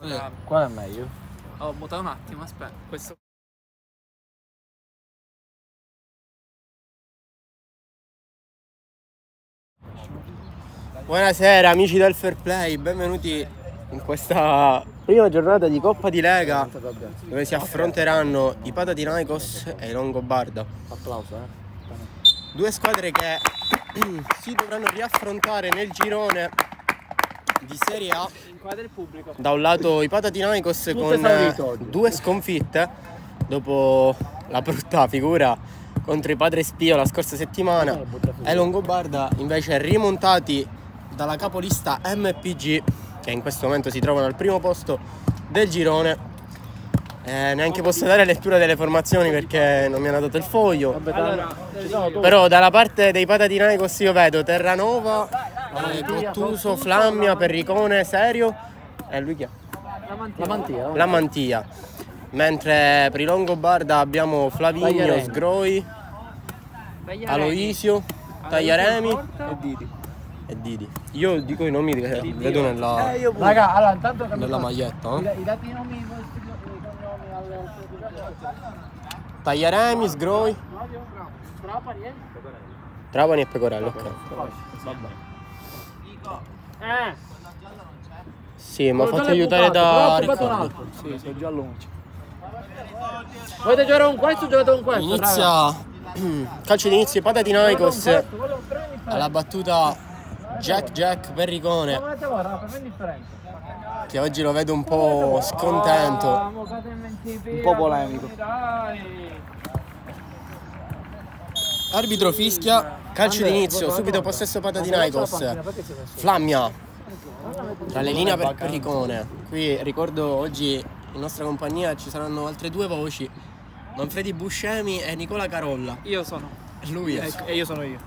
Eh, Qual è meglio? Oh, muta un attimo, aspetta. Questo. Buonasera amici del Fair Play, benvenuti in questa prima giornata di Coppa di Lega dove si affronteranno i Panathinaikos e i Longobarda. Applauso, eh. Due squadre che si dovranno riaffrontare nel girone di Serie A. Inquadra il pubblico. Da un lato i Panathinaikos Tutte con eh, due sconfitte dopo la brutta figura contro i Padre Spio la scorsa settimana e Longobarda invece rimontati dalla capolista MPG che in questo momento si trovano al primo posto del girone. Eh, neanche posso dare lettura delle formazioni perché non mi hanno dato il foglio. Allora. Però dalla parte dei Panathinaikos io vedo Terranova, eh, Gottuso, Flammia, Perricone, Serio e lui chi è? La mantina. La mantia, La Mantia. Mentre per i Longobarda abbiamo Flavigno, Tagliaremi. Sgroi, Tagliaremi. Aloisio, Tagliaremi e Didi. E Didi. Io dico i nomi che vedo nella, Raga, allora intanto nella maglietta. eh. I dati i nomi i cognomi al Tagliaremi, Sgroi, Trapani, eh? Trapani e Pecorello. Ok. Eh, Sì, mi ha L'ho fatto già aiutare da Riccardo. Sì, sono già all'unci. Volete giocare con questo o giocate con questo? Inizia. Calcio d'inizio Panathinaikos alla battuta Jack Jack Perricone. Che oggi lo vedo un po' scontento. Un po' polemico. Arbitro fischia, calcio d'inizio, subito possesso Panathinaikos. Flammia tra le linee per Perricone. Qui ricordo oggi in nostra compagnia ci saranno altre due voci, Manfredi Buscemi e Nicola Carolla. Io sono. Lui è. Ecco, E io sono io.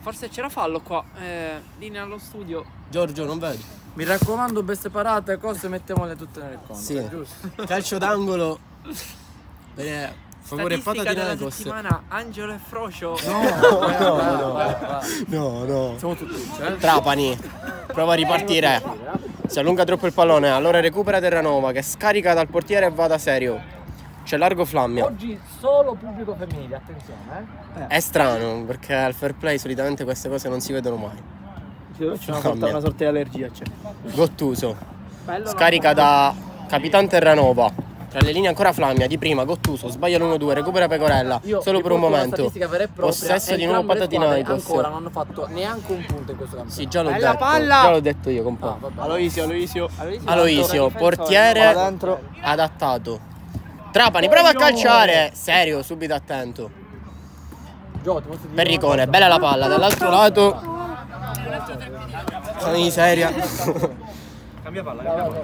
Forse c'era fallo qua. Eh, linea allo studio. Giorgio, non vedi? Mi raccomando, ben separate cose, mettiamole tutte nel conto. Sì. giusto? Calcio d'angolo per favore Statistica della Panathinaikos. settimana. Angelo e Frocio. No, no. Siamo tutti, eh? Trapani prova a ripartire. Si allunga troppo il pallone, allora recupera Terranova che scarica dal portiere e va da serio. C'è largo Flammia. Oggi solo pubblico femminile, attenzione, eh? È strano perché al fair play solitamente queste cose non si vedono mai. C'è una, sorta, una sorta di allergia, c'è. Gottuso Bello scarica da Capitan Terranova. Tra le linee ancora Flammia di prima, Gottuso sbaglia l'1-2, recupera Pecorella Io solo per un momento. vera e propria, Possesso di nuovo Panathinaikos. Ancora non hanno fatto neanche un punto in questo campionato. Sì, già l'ho Bella detto. palla! Già l'ho detto io, Ah, compagno. vabbè. Aloisio, Aloisio. Aloisio, Palla portiere adattato. Trapani, prova a calciare. Serio, subito attento. Perricone, bella la palla. Dall'altro lato. Sono miseria.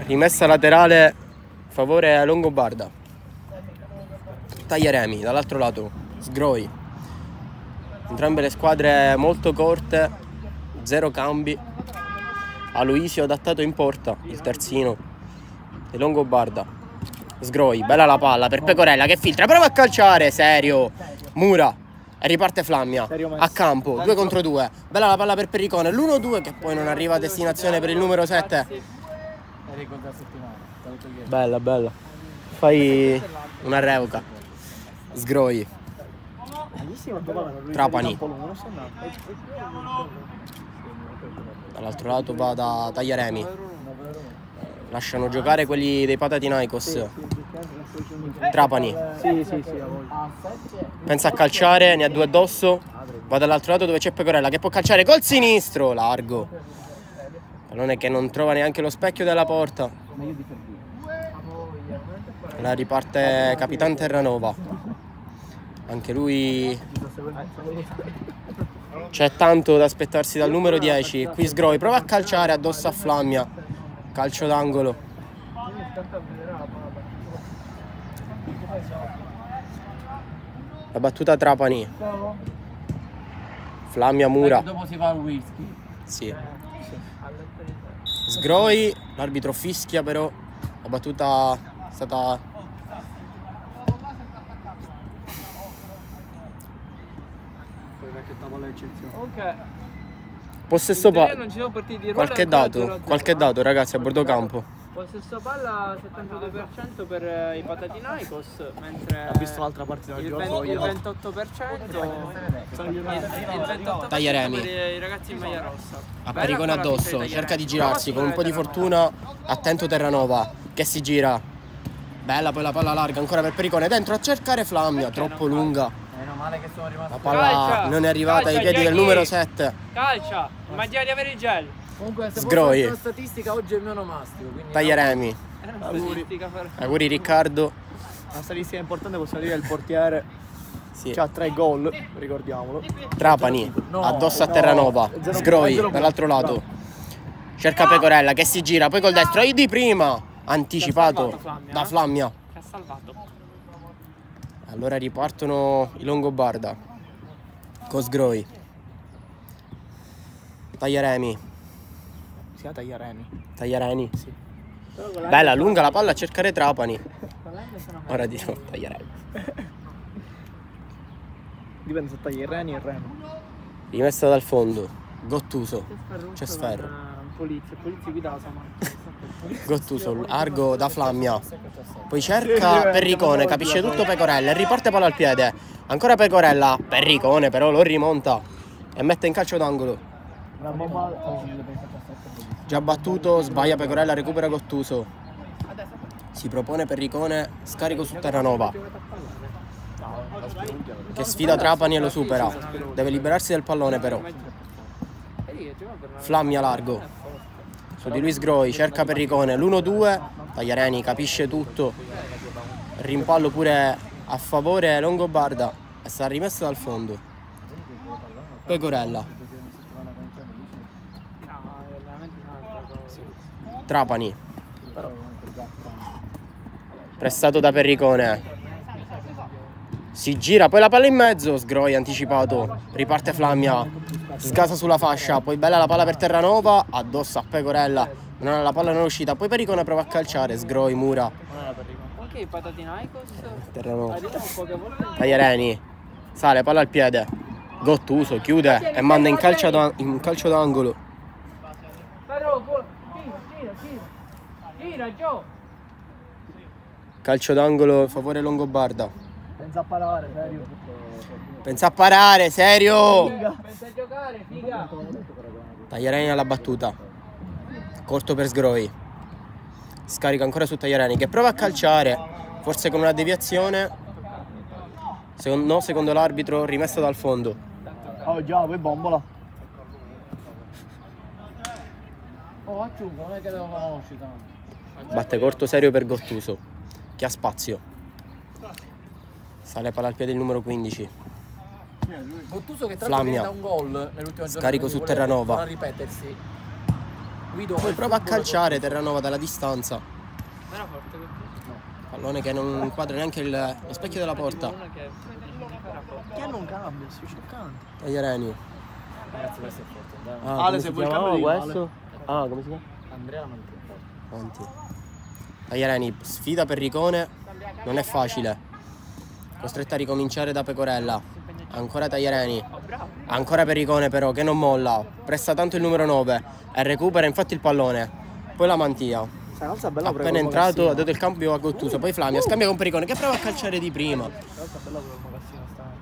Rimessa laterale. Favore Longobarda. Tagliaremi, dall'altro lato. Sgroi. Entrambe le squadre molto corte. Zero cambi. Aloisio adattato in porta. Il terzino. E Longobarda. Sgroi, bella la palla per Pecorella che filtra, prova a calciare, serio. Mura. E riparte Flammia. A campo, 2 contro 2. Bella la palla per Perricone. L'1-2 che poi non arriva a destinazione per il numero 7. Della settimana. Bella, bella. Fai una revoca. Sgroi. Trapani. Dall'altro lato va da Tagliaremi. Lasciano giocare quelli dei Panathinaikos. Trapani. Pensa a calciare, ne ha due addosso. Va dall'altro lato dove c'è Pecorella che può calciare col sinistro. Largo. Pallone che non trova neanche lo specchio della porta. La riparte Capitan Terranova. Anche lui. C'è tanto da aspettarsi dal numero 10. Qui Sgroi prova a calciare addosso a Flammia. Calcio d'angolo. La battuta Trapani. Flammia Mura. Dopo si fa il whisky. Sì. Sgroi, l'arbitro fischia però. La battuta è stata. Ok. Possesso palla. Qualche dato, 0-0. qualche dato ragazzi a bordo campo. Possesso palla 72% per eh, i Patatinaikos, mentre Ho visto un'altra partita del il, gioco 20 il io. 28% il 28% Tagliaremi. per i ragazzi in maglia rossa. A Pericone addosso, cerca di girarsi con un po' di fortuna. Attento Terranova che si gira. Bella poi la palla larga ancora per Pericone dentro a cercare Flammia, troppo lunga. Meno male che sono rimasto. La palla Calcia, non è arrivata ai calcia, piedi del numero 7. Calcia, immagina di avere il gel. Comunque se Sgroi. una statistica oggi è il mio onomastico. Quindi Tagliaremi. Auguri. per... Auguri Riccardo. Una statistica importante possiamo dire che il portiere Sì. ha tre gol, ricordiamolo. Trapani, No, addosso a no, Terranova. zero- Sgroi dall'altro lato. Cerca Pecorella che si gira, poi col destro. E di prima. Anticipato Flammia, da? Flammia. Che ha salvato. Allora ripartono i Longobarda. Con Sgroi. Tagliaremi. Si chiama Tagliaremi. Tagliareni. Bella, lunga la palla a cercare Trapani. Ora di nuovo Tagliaremi. Dipende se Tagliareni e Reno. Rimessa dal fondo. Gottuso. C'è Sferro. Qui da Saman. Gottuso, largo da Flammia. Poi cerca Perricone, capisce tutto Pecorella e riparte palla al piede. Ancora Pecorella, Perricone però lo rimonta e mette in calcio d'angolo. Una bomba. Già battuto, sbaglia Pecorella, recupera Gottuso. Si propone Perricone, scarico su Terranova. Che sfida Trapani e lo supera. Deve liberarsi del pallone però. Flammia largo. Su di lui Sgroi, cerca Perricone, l'1-2. Tagliareni capisce tutto. Rimpallo pure a favore Longobarda. E sta rimessa dal fondo. Pecorella. Trapani. Prestato da Perricone. Si gira, poi la palla in mezzo. Sgroi anticipato. Riparte Flammia. Sgasa sulla fascia. Poi bella la palla per Terranova. Addosso a Pecorella. Non, la palla non è uscita. Poi Perricone prova a calciare. Sgroi, mura. Anche i Patatinaikos. Terranova. Volte. Tagliareni. Sale, palla al piede. Gottuso, chiude e manda in calcio, d'an- in calcio d'angolo. Però, gira, gira, gira. Gira, Gio. Calcio d'angolo a favore Longobarda. Senza parare, serio. Pensa a parare, serio! Pensa a giocare, figa. Tagliareni alla battuta. Corto per Sgroi. Scarica ancora su Tagliareni che prova a calciare. Forse con una deviazione. Secondo, no, secondo l'arbitro, rimessa dal fondo. Oh già, poi bombola. Oh, aggiungo, non è che devo conoscere tanto. Batte corto serio per Gottuso. Che ha spazio. Sale palla al piede il numero 15. Gottuso che tra l'altro un gol nell'ultima giornata. Scarico su Terranova. ripetersi. Guido, Poi prova a calciare Terranova dalla distanza. Era forte questo. Pallone che non inquadra neanche il- lo specchio della porta. Che non cambia, sto cercando. Tagliareni. Ragazzi, questo è forte. Ah, Ale, se vuoi di questo? Ah, come si chiama? Andrea Manti. Avanti. Tagliareni, sfida per Ricone, non è facile. Costretta a ricominciare da Pecorella. Ancora Tagliareni. Ancora Pericone però che non molla. Presta tanto il numero 9 e recupera infatti il pallone. Poi la mantia. Appena entrato ha dato il cambio a Gottuso. Poi Flamia scambia con Pericone che prova a calciare di prima.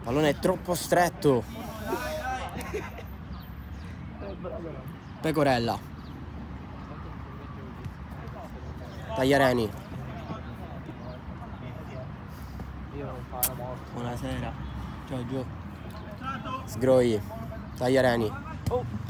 Pallone è troppo stretto. Pecorella. Tagliareni. Buonasera. Ciao Gio. Sgroi. Tagliareni.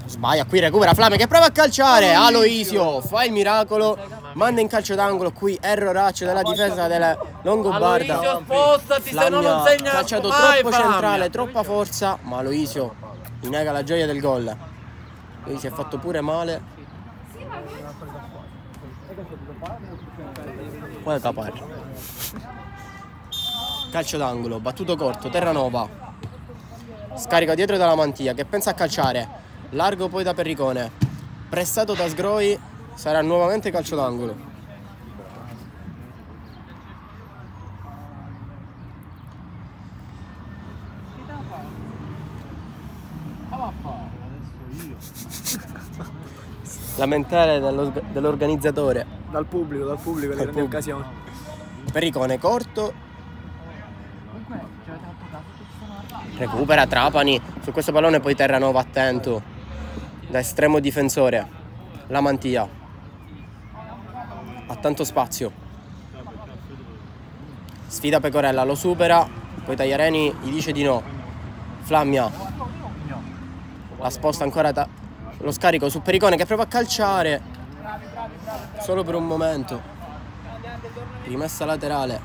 Sbaglia qui, recupera Flame che prova a calciare. Aloisio fa il miracolo. Manda in calcio d'angolo qui erroraccio della difesa del Longobarda. Aloisio, spostati, se no non Flamia segna calciato mai, troppo Flamia. centrale, troppa forza, ma Aloisio nega la gioia del gol. Lui si è fatto pure male. Poi caparra. Calcio d'angolo, battuto corto, Terranova. Scarica dietro dalla mantia che pensa a calciare. Largo poi da Perricone. Prestato da Sgroi, sarà nuovamente calcio d'angolo. Lamentare dello- dell'organizzatore. Dal pubblico, dal pubblico, Dal le grandi pubblico. occasioni. Pericone corto. Recupera Trapani. Su questo pallone poi Terranova attento. Da estremo difensore. La mantia. Ha tanto spazio. Sfida Pecorella, lo supera. Poi Tagliareni gli dice di no. Flammia. La sposta ancora. Lo scarico su Pericone che prova a calciare. Solo per un momento. Rimessa laterale.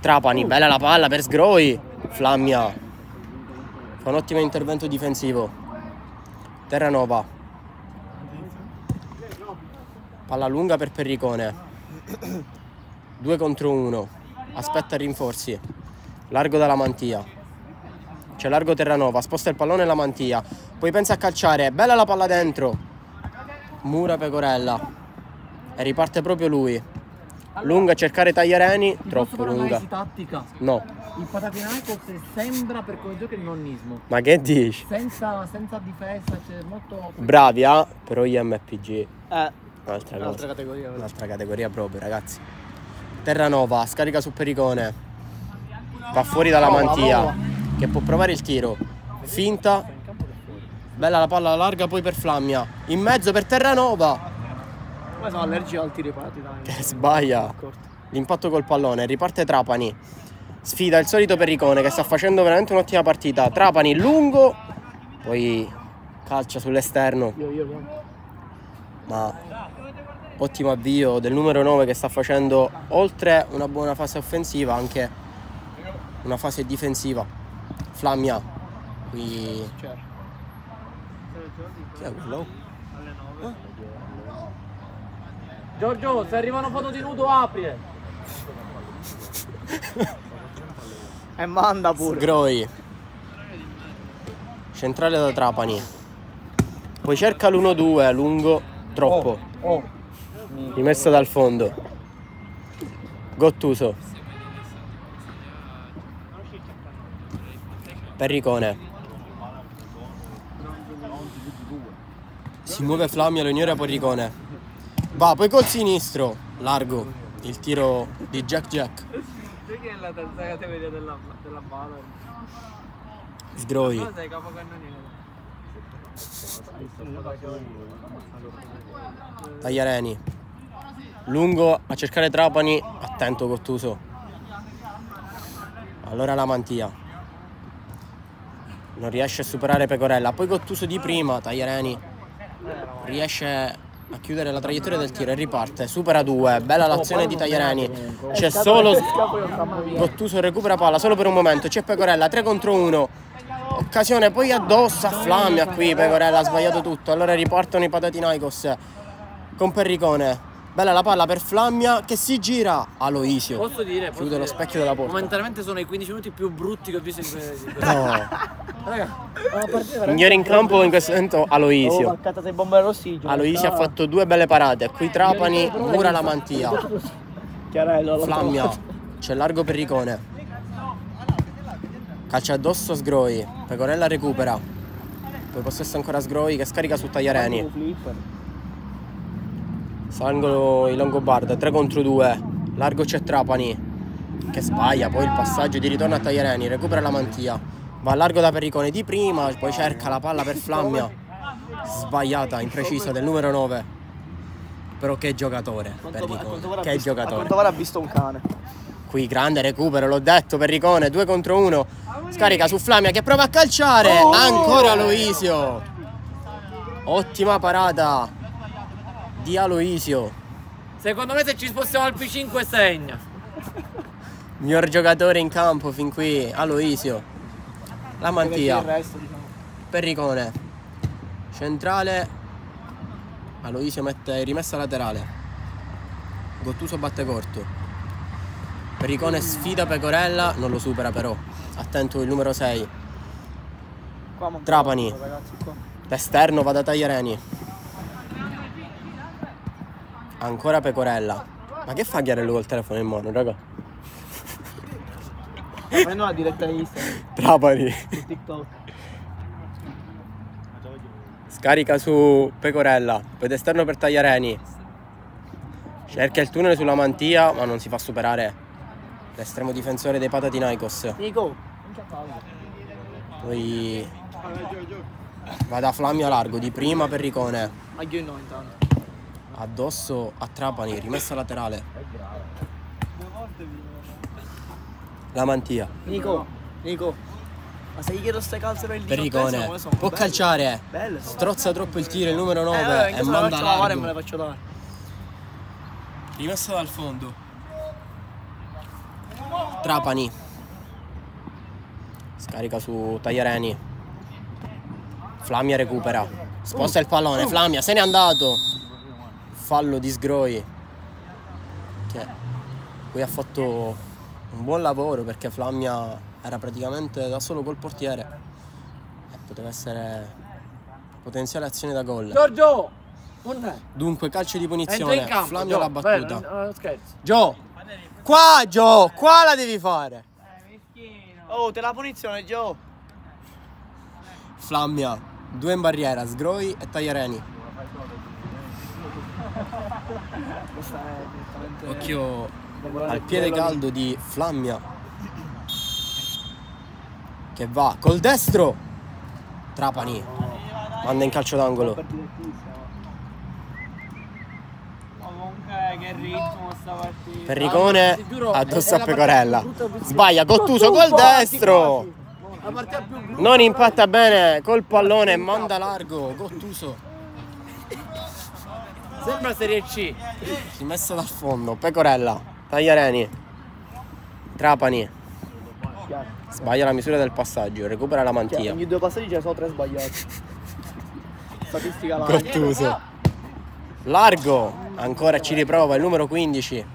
Trapani, bella la palla per Sgroi. Flammia. Fa un ottimo intervento difensivo. Terranova. Palla lunga per Perricone. Due contro uno. Aspetta rinforzi. Largo dalla mantia. C'è largo Terranova. Sposta il pallone la mantia. Poi pensa a calciare. Bella la palla dentro. Mura Pecorella. E riparte proprio lui. Lunga a cercare Tagliareni. Troppo lunga. tattica. No. Il Panathinaikos sembra per come gioca il nonnismo. Ma che dici? Senza, senza difesa, c'è molto... Bravi, ah, però gli MPG. Eh, Un'altra Un'altra categoria. Un'altra categoria proprio, ragazzi. Terranova, scarica su Pericone. Va fuori dalla mantia. Che può provare il tiro. Finta. Bella la palla larga poi per Flammia. In mezzo per Terranova. Ma sono allergico al tiro pati, dai. Che sbaglia. L'impatto col pallone. Riparte Trapani. Sfida il solito Perricone che sta facendo veramente un'ottima partita. Trapani lungo. Poi calcia sull'esterno. Ma ottimo avvio del numero 9 che sta facendo oltre una buona fase offensiva anche una fase difensiva Flammia qui Certo. chi è quello? Giorgio, se arrivano foto di nudo apri. E manda pure. Groi centrale da Trapani poi cerca l'1-2 lungo troppo Oh. rimessa dal fondo Gottuso Perricone. Si muove Flammia Leonore Perricone va poi col sinistro largo il tiro di Jack Jack? Sgroi. Tagliareni lungo a cercare Trapani attento Gottuso allora la mantia non riesce a superare Pecorella. Poi Gottuso di prima Tagliareni riesce a chiudere la traiettoria del tiro e riparte. Supera due. Bella l'azione di Tagliareni c'è solo Gottuso recupera palla solo per un momento. C'è Pecorella 3 contro 1 occasione poi addossa a Flammia qui. Pecorella ha sbagliato tutto. Allora riportano i Patatinaikos con Perricone bella la palla per Flammia che si gira. Aloisio Posso dire? Posso chiude lo dire? specchio della porta. Momentaneamente sono i 15 minuti più brutti che ho visto in questo. no. Raga, migliore in campo in questo momento Aloisio. Mancata sei bombe all'ossigeno. Aloisio ha fatto due belle parate. Qui Trapani mura la mantia. Chiarello, Flammia. c'è largo Perricone. Calcia addosso Sgroi. Pecorella recupera. Poi possesso ancora Sgroi che scarica su Tagliareni Flipper. Salgono i Longobarda 3 contro 2 largo c'è Trapani che sbaglia poi il passaggio di ritorno a Tagliareni recupera la mantia va a largo da Perricone di prima poi cerca la palla per Flammia sbagliata imprecisa del numero 9 però che giocatore Perricone che giocatore ha visto un cane. Qui grande recupero, l'ho detto, Perricone, 2 contro 1. Scarica su Flammia che prova a calciare. Ancora Aloisio. Ottima parata di Aloisio. secondo me se ci spostiamo al P5 segna. Miglior giocatore in campo fin qui, Aloisio. La mantia, diciamo. Perricone. Centrale. Aloisio mette rimessa laterale. Gottuso batte corto. Perricone sfida Pecorella, non lo supera però. Attento il numero 6. Qua manca- Trapani. L'esterno va da Tagliareni. Ancora Pecorella. Ma che fa Chiarello col telefono in mano, raga? Prendo una diretta Instagram, Trapani. su TikTok. Scarica su Pecorella. Pedesterno per Tagliareni. Cerca il tunnel sulla mantia, ma non si fa superare l'estremo difensore dei Patatinaikos. Nico, Poi va da Flammia largo, di prima per Ricone. ma io no intanto. Addosso a Trapani, rimessa laterale. La mantia. Nico, Nico, ma se gli chiedo ste calze per il Per 18 Ricone. come sono? Può Belle. calciare. Belle. Strozza troppo il tiro, il numero 9 Eh, vabbè, e manda faccio lavare e me largo. faccio dare. Rimessa dal fondo. Trapani. Scarica su Tagliareni. Flamia recupera. Sposta il pallone. Flamia se n'è andato. Fallo di Sgroi. Che qui ha fatto un buon lavoro perché Flamia era praticamente da solo col portiere. E poteva essere potenziale azione da gol. Giorgio! Dunque calcio di punizione. Flamia Gio. l'ha battuta. No. Gio, qua Gio, qua la devi fare. Oh, te la punizione, Gio. Flammia, due in barriera, Sgroi e Tagliareni. Questa è direttamente... Occhio al piede caldo di Flammia. Che va col destro. Trapani. Manda in calcio d'angolo. Comunque che ritmo sta partita. Perricone addosso a la Pecorella. Sbaglia, Gottuso col destro. Non impatta bene col pallone, manda largo. Gottuso. Sembra Serie C. Rimessa dal fondo, Pecorella, Tagliareni, Trapani. Sbaglia la misura del passaggio, recupera la Cioè, mantia. ogni due passaggi ce ne sono tre sbagliati. Statistica la Gottuso. Largo, ancora ci riprova il numero 15.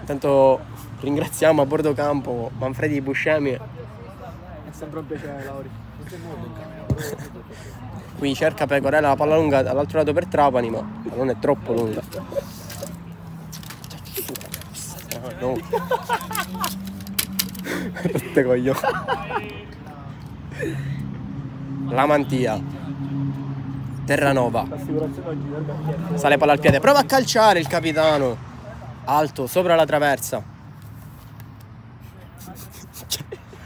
Intanto ringraziamo a bordo campo Manfredi Buscemi. È sempre un piacere, Lauri. Qui cerca Pecorella la palla lunga dall'altro lato per Trapani, ma pallone è troppo lunga. No. Rotte coglioni. La mantia. Terranova. Sale palla al piede. Prova a calciare il capitano. Alto, sopra la traversa.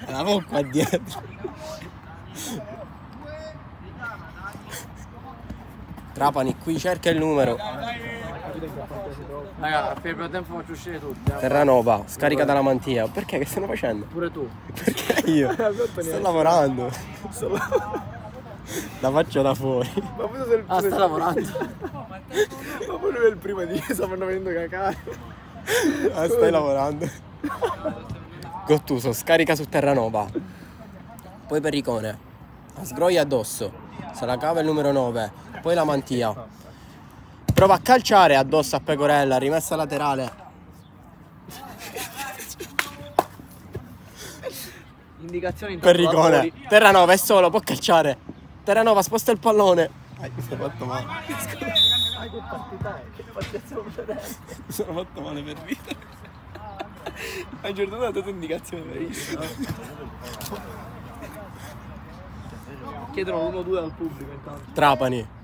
La qua dietro. Trapani qui cerca il numero. Raga, per il primo tempo faccio uscire tutti. eh. Terranova, scarica dalla mantia. Perché? Che stanno facendo? Pure tu. Perché io? Sto lavorando. La faccio da fuori. Ma poi sei il Ah, sta lavorando. Ma poi lui è il primo di stavano venendo cacare. Ah, stai lavorando. Gottuso, scarica su Terranova. Poi Perricone. Sgroglia addosso. Se la cava il numero 9. Poi la mantia. Prova a calciare addosso a Pecorella, rimessa laterale. Indicazioni Perricone. Terranova è solo, può calciare. Terranova sposta il pallone. Ai, mi sono fatto male. Ah, che partita è? Che partita stiamo vedendo? Mi sono fatto male per ridere. A un certo punto ha dato indicazione verissima. Chiedono 1-2 al pubblico intanto. Trapani.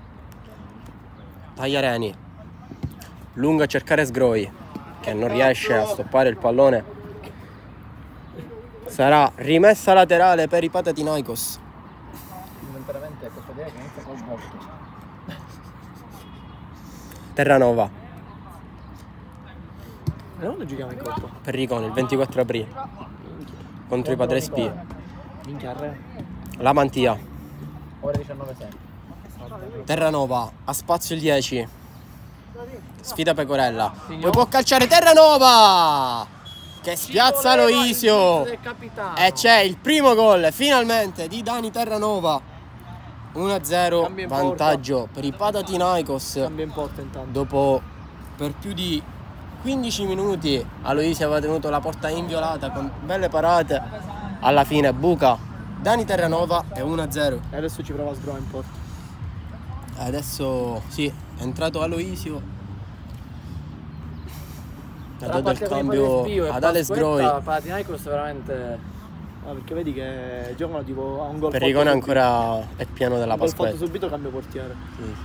Tagliareni. Lungo a cercare Sgroi. Che non riesce a stoppare il pallone. Sarà rimessa laterale per i Patatinaikos. Che inizia col svolto. Terranova. E quando giochiamo in coppa? Perricone il 24 aprile. Contro i Padre Spie. Minchia. La Mantia. Ore 19-6. Terranova. Ha spazio il 10. Sfida Pecorella. Poi può calciare Terranova. Che spiazza Loisio. E c'è il primo gol finalmente di Dani Terranova. 1-0 Cambia in vantaggio per i Patatinaikos. Dopo per più di 15 minuti Aloisi aveva tenuto la porta inviolata con belle parate. Alla fine buca Dani Terranova e 1-0. E adesso ci prova a sgrò in porta. Adesso sì, è entrato Aloisio. ha dato il cambio ad Alex Groi. Panathinaikos veramente... Ah, perché vedi che giocano tipo a un gol subito. ancora è pieno della Un gol fatto Pasquetta. subito cambio portiere. Sì.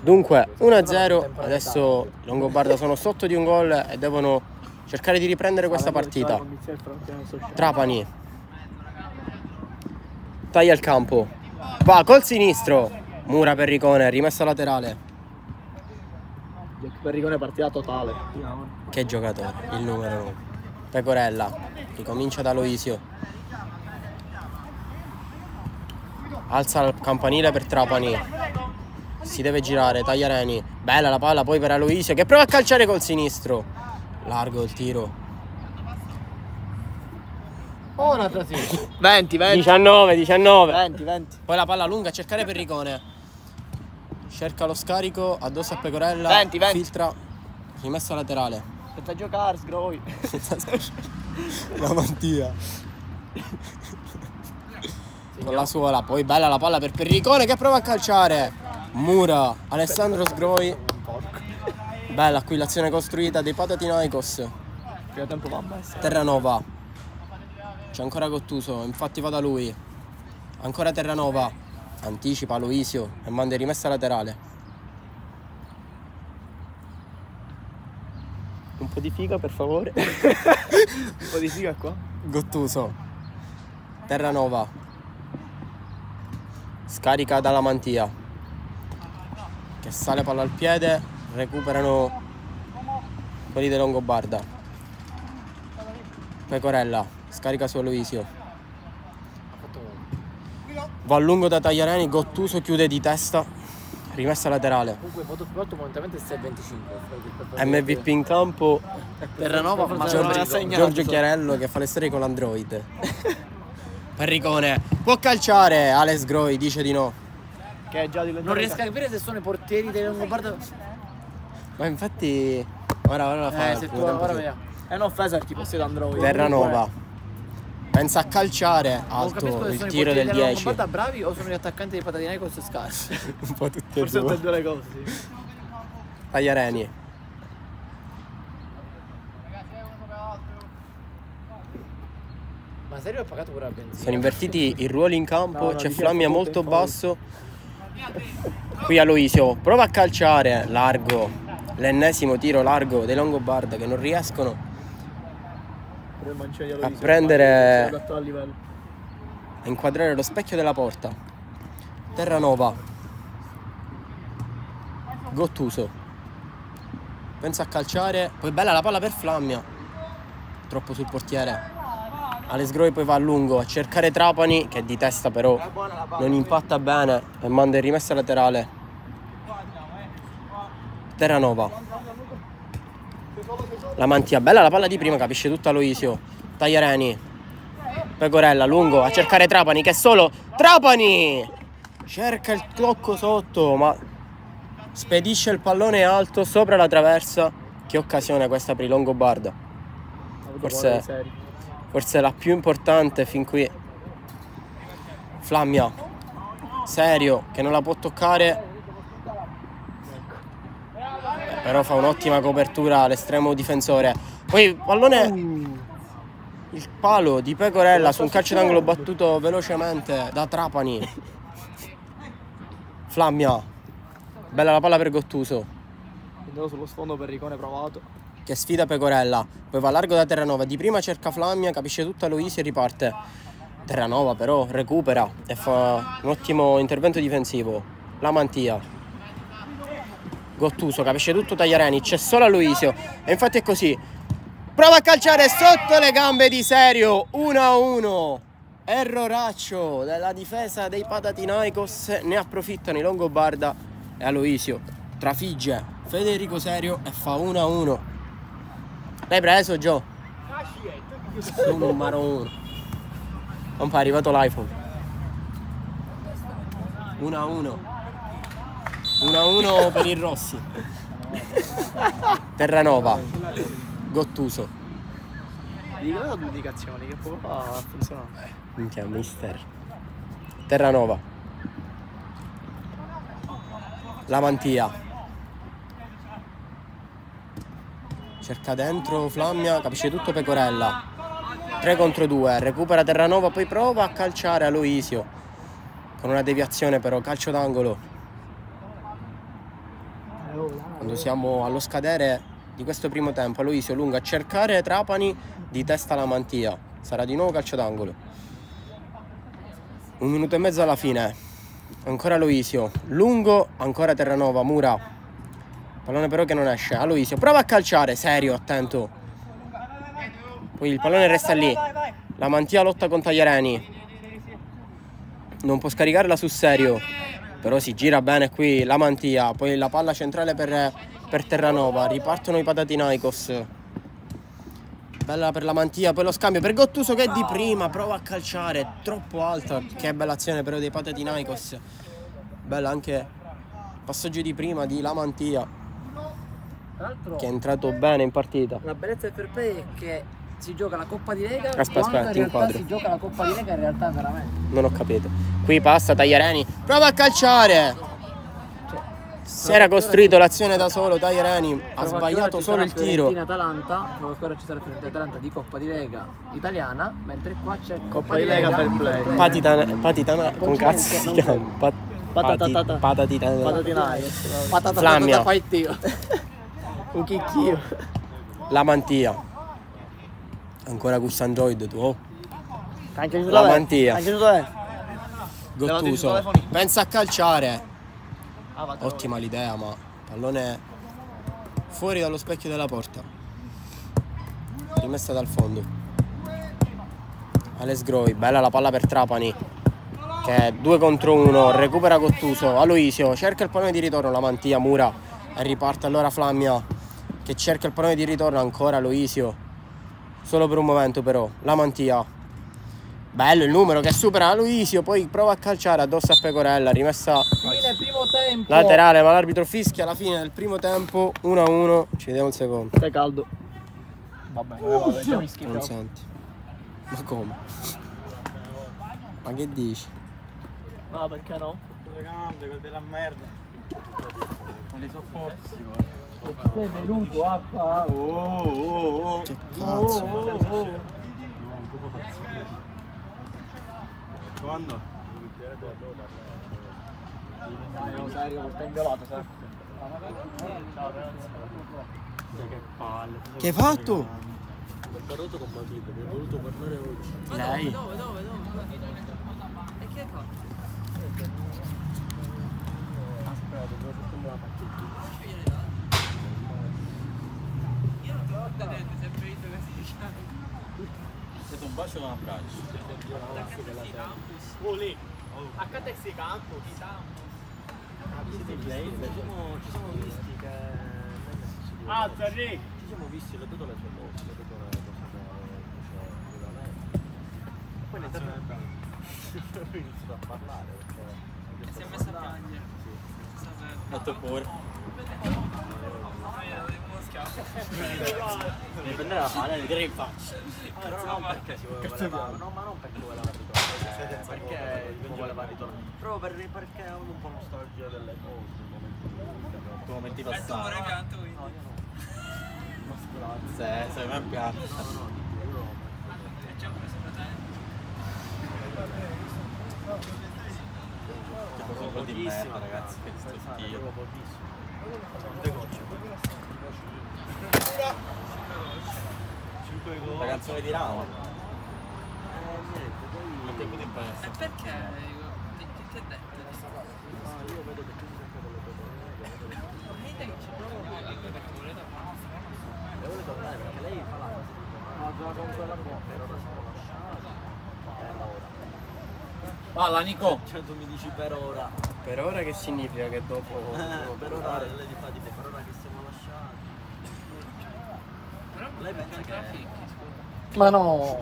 Dunque 1-0, adesso Longobarda sono sotto di un gol e devono cercare di riprendere questa partita. Trapani taglia il campo, va col sinistro, Mura Perricone, rimessa laterale. Perricone partita totale. Che giocatore, il numero 9. Pecorella, ricomincia da Loisio. Alza il campanile per Trapani. Si deve girare, Tagliareni. Bella la palla poi per Aloisio che prova a calciare col sinistro. Largo il tiro. Oh, un'altra sì. 20, 20. 19, 19. 20, 20. Poi la palla lunga a cercare Perricone. Cerca lo scarico addosso a Pecorella. 20, 20. Filtra. Rimessa laterale. Aspetta a giocare, sgroi. la mantia. Con la suola, poi bella la palla per Perricone che prova a calciare. Mura, Alessandro Sgroi. Bella qui l'azione costruita dei Patatinaikos. Primo tempo va a. Terranova. C'è ancora Gottuso, infatti va da lui. Ancora Terranova. Anticipa Loisio e manda in rimessa laterale. Un po' di figa per favore. Un po' di figa qua. Gottuso. Terranova. Scarica dalla mantia. Che sale palla al piede. Recuperano quelli di Longobarda. Pecorella. Scarica su Aloisio. Va a lungo da Tagliareni. Gottuso chiude di testa. Rimessa laterale. Comunque voto più alto momentaneamente è 6,25. MVP in campo. Terranova Giorgio. Giorgio Chiarello che fa le storie con l'Android. Perricone. Può calciare. Alex Groi dice di no. Che è già diventato. Non riesco a capire se sono i portieri dei Longobarda. Ma infatti ora, ora la fa. Eh, il se tu ora vediamo. È un'offesa il tipo sei Android. Terranova. Pensa a calciare capisco alto il tiro del della 10. Longobarda bravi o sono gli attaccanti dei Panathinaikos scarsi. Un po' tutte e Forse tutte e due. due le cose, sì. Tagliareni. Ma serio ho pagato pure la benzina? Sono invertiti i ruoli in campo. No, no, C'è Flammia molto basso. Qui Aloisio prova a calciare largo. L'ennesimo tiro largo dei Longobarda che non riescono A prendere- è a inquadrare lo specchio della porta. Terranova. Gottuso. Pensa a calciare. Poi bella la palla per Flammia. Troppo sul portiere. Alex Groi poi va a lungo a cercare Trapani che di testa però non impatta bene e manda in rimessa laterale. Terranova. La mantia, bella la palla di prima, capisce tutta Loisio. Tagliareni. Pecorella lungo a cercare Trapani che è solo Trapani cerca il tocco sotto ma spedisce il pallone alto sopra la traversa che occasione questa per i Longobarda Forse- forse la più importante fin qui Flammia serio che non la può toccare però fa un'ottima copertura all'estremo difensore poi pallone il palo di Pecorella su un calcio d'angolo battuto velocemente da Trapani Flammia bella la palla per Gottuso Andiamo sullo sfondo per Ricone provato. che sfida Pecorella, poi va largo da Terranova, di prima cerca Flammia, capisce tutta Luisi e riparte. Terranova però recupera e fa un ottimo intervento difensivo. La mantia. Gottuso, capisce tutto Tagliareni, c'è solo Luisio e infatti è così. Prova a calciare sotto le gambe di Serio, 1-1. Erroraccio della difesa dei Patatinaikos, ne approfittano i Longobarda e Aloisio trafigge Federico Serio e fa 1-1. L'hai preso Gio? Un numero 1. Non fa, è arrivato l'iPhone. 1-1. 1-1 per i Rossi. Terranova. Gottuso. Dato due indicazioni che poco fa ha funzionato. Minchia, mister. Terranova. la mantia. Cerca dentro Flammia, capisce tutto Pecorella. 3 contro 2, recupera Terranova, poi prova a calciare Aloisio. Con una deviazione però, calcio d'angolo. Quando siamo allo scadere di questo primo tempo, Aloisio lungo a cercare Trapani di testa alla mantia. Sarà di nuovo calcio d'angolo. Un minuto e mezzo alla fine. Ancora Aloisio. Lungo, ancora Terranova, Mura. Pallone però che non esce. Aloisio, prova a calciare, serio, attento. Poi il pallone resta lì. La mantia lotta con Tagliareni. Non può scaricarla su serio. Però si gira bene qui la mantia. Poi la palla centrale per, per Terranova. Ripartono i Patatinaikos. Bella per la mantia, poi lo scambio per Gottuso che è di prima, prova a calciare, troppo alta. Che bella azione però dei Patatinaikos. Bella anche passaggio di prima di la mantia che è entrato bene in partita. la bellezza del fair play è che si gioca la Coppa di Lega Aspetta, quando aspetta, in realtà inquadro. si gioca la Coppa di Lega in realtà veramente. Non ho capito. Qui passa Tagliareni, prova a calciare. Si era costruito l'azione da solo, Tagliareni ha sbagliato solo il tiro. Atalanta, ancora ci sarà Fiorentina Atalanta di Coppa di Lega italiana, mentre qua c'è Coppa di Lega fair play. Patitana, patitana, con cazzo si chiama? Pat, Flammia. patata fai tiro. Un chicchio. La mantia. Ancora questo Android tu. Oh. Anche La mantia. Gottuso. Pensa a calciare. Ah, Ottima l'idea, ma pallone fuori dallo specchio della porta. Rimessa dal fondo. Alex Groi, bella la palla per Trapani. Che è 2 contro 1, recupera Gottuso. Aloisio cerca il pallone di ritorno, la mantia, Mura. E riparte allora Flammia. Che cerca il pallone di ritorno ancora Aloisio. Solo per un momento però. La mantia. Bello il numero che supera Aloisio, poi prova a calciare addosso a Pecorella, rimessa Fine primo tempo. Laterale, ma l'arbitro fischia alla fine del primo tempo 1-1. Ci vediamo il secondo. Stai caldo. Vabbè, mi schifo. Non senti. Ma come? Ma che dici? No, perché no? Le gambe, quelle della merda. Non li sopporto. Sei venuto a fa. Oh, oh, oh. Che cazzo? Quando? No, serio, stai inviolato, sai? Che palle. Che hai fatto? Ho parlato con Matilde, mi è voluto parlare oggi. Lei? Dove, dove, dove? E che fatto? Aspetta, Io non te l'ho detto, sempre visto che si dice. Siete un bacio e un abbraccio. Oh lì. A Catexi Campo. Siete inglesi? Ci siamo, ci siamo visti che... Ah, Zarri! Ci siamo visti, le vedo le tue cose, le vedo le cose che da lei. Poi ne abbiamo iniziato a parlare perché... Si è messa a piangere. Fatto pure. Devi prendere la palla e le tiri in faccia. Però non perché si voleva levare, no, ma non perché voleva ritornare, eh, perché tipo voleva ritornare. Proprio per, perché ho un po' nostalgia delle cose, dei momenti di vita, dei momenti passati. pianto quindi. No, io no. Ma scusate, se, se mi piace. No, no, io no. È già preso fratello. Tipo un po' di merda, ragazzi, che pochissimo. Quante gocce? 5 gol. La canzone di Rama. Eh, niente, poi... Quanto tempo è? E perché? Che ti ha detto? Ah, io vedo che tu sei sempre le tue cose. Ma idea che ci provo perché volete E vuole tornare perché lei fa la cosa no, gioca con quella buona, per ora siamo lasciati. Per ora. Palla Nico! Cioè tu mi dici per ora. Per ora che significa che dopo... Eh, per ora lei fa tipo per ora che siamo lasciati. Lei pensa che... Ma no!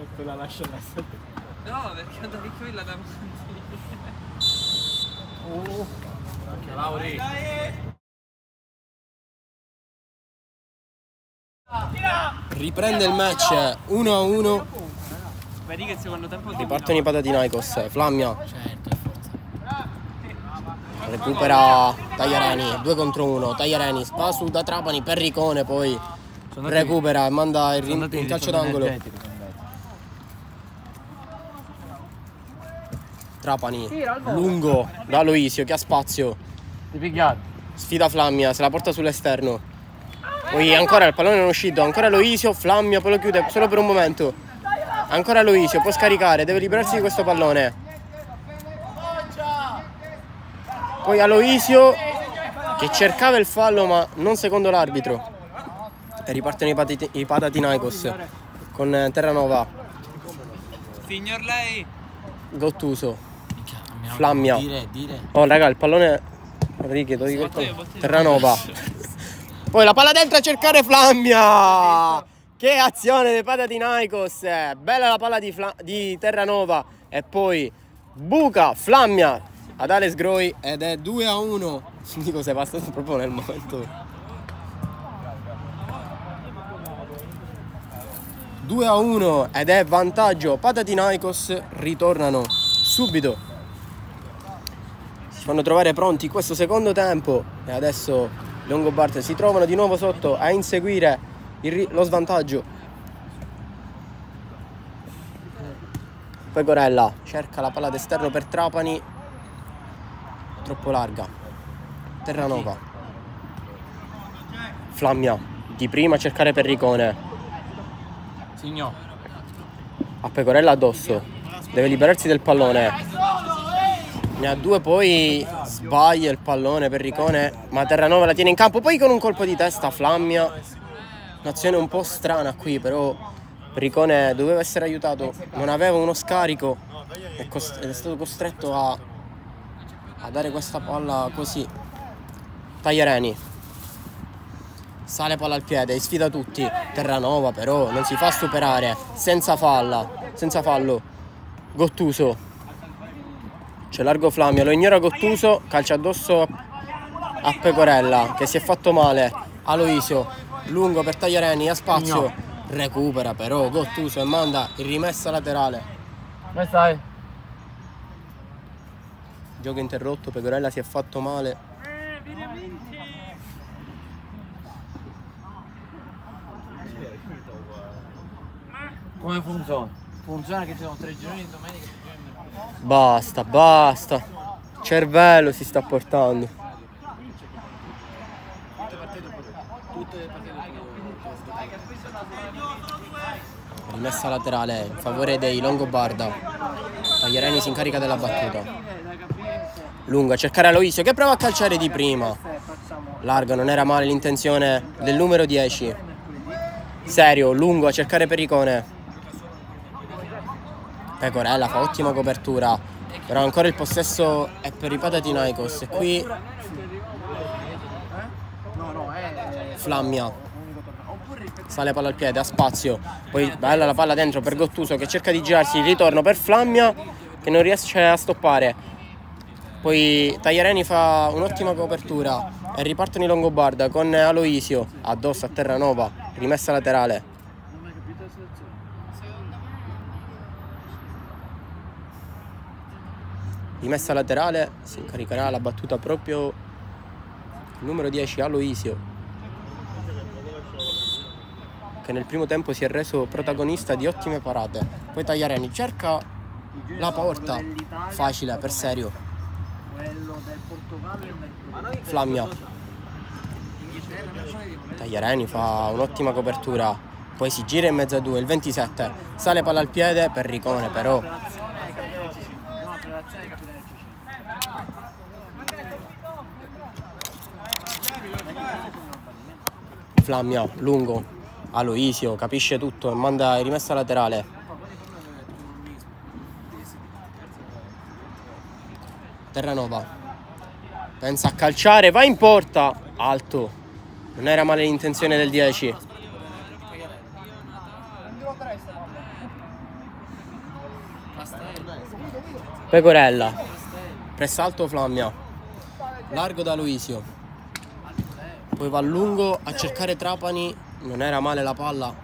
Ecco la lascia la No, perché andavi quella davanti. Anche Lauri. Riprende il match 1-1. Vedi che secondo tempo Ripartono i Patadinaikos. Flammia Certo. Recupera Tagliareni. 2 contro 1. Tagliareni spa su da Trapani. Perricone poi Sono andati- recupera e manda il, andati il calcio d'angolo. Trapani lungo da Loisio che ha spazio. Sfida Flammia, se la porta sull'esterno. Poi ancora il pallone non è uscito, ancora Loisio, Flammia poi lo chiude solo per un momento. Ancora Loisio, può scaricare, deve liberarsi di questo pallone. Poi Aloisio che cercava il fallo ma non secondo l'arbitro. E ripartono i, patati- i Patatinaikos con eh, Terranova, Signor lei. Gottuso. Flammia. Dire, dire. Oh raga, il pallone. Quel pallone. Terranova. Poi la palla dentro a cercare Flammia. Che azione dei Patatinaikos. Bella la palla di, Fla- di Terranova. E poi buca Flammia ad Alex Groi ed è 2 a 1. Dico sei passato proprio nel momento. 2 a 1 ed è vantaggio. Patatinaikos ritornano subito. Si fanno trovare pronti questo secondo tempo. E adesso Longobards si trovano di nuovo sotto a inseguire lo svantaggio. Pecorella cerca la palla d'esterno per Trapani troppo larga. Terranova. Flammia. Di prima a cercare Perricone. Signor. a Pecorella addosso. Deve liberarsi del pallone. Ne ha due poi sbaglia il pallone Perricone. Ma Terranova la tiene in campo. Poi con un colpo di testa Flammia. Un'azione un po' strana qui però Perricone doveva essere aiutato. Non aveva uno scarico. Ed è stato costretto a, a dare questa palla così Tagliareni Sale palla al piede, sfida tutti. Terranova però non si fa superare. Senza falla, senza fallo. Gottuso. C'è largo Flammia, lo ignora Gottuso, calcia addosso a- a Pecorella che si è fatto male. Aloisio, lungo per Tagliareni, ha spazio. Recupera però Gottuso e manda in rimessa laterale. Come stai? Gioco interrotto, Pecorella si è fatto male. Come funziona? Funziona che ci sono tre giorni di domenica e tre giorni di mercoledì. Basta, basta. Cervello si sta portando. Rimessa laterale in favore dei Longobarda. Tagliareni si incarica della battuta. Lungo a cercare Aloisio che prova a calciare di prima. Largo, non era male l'intenzione del numero 10. Serio, lungo a cercare Pericone. Pecorella fa ottima copertura. Però ancora il possesso è per i Patatinaikos. E qui Flammia. Sale palla al piede, ha spazio. Poi bella la palla dentro per Gottuso che cerca di girarsi. Il ritorno per Flammia che non riesce a stoppare. Poi Tagliareni fa un'ottima copertura e ripartono i Longobarda con Aloisio addosso a Terranova, rimessa laterale. Rimessa laterale, si incaricherà la battuta proprio il numero 10 Aloisio che nel primo tempo si è reso protagonista di ottime parate. Poi Tagliareni cerca la porta, facile per serio. Flammia. Tagliareni fa un'ottima copertura, poi si gira in mezzo a due, il 27, sale palla al piede per Ricone però. Flammia, lungo, Aloisio, capisce tutto e manda in rimessa laterale. Terranova. Pensa a calciare, va in porta. Alto. Non era male l'intenzione del 10. Pecorella. Pressa alto Flammia. Largo da Luisio. Poi va a lungo a cercare Trapani. Non era male la palla.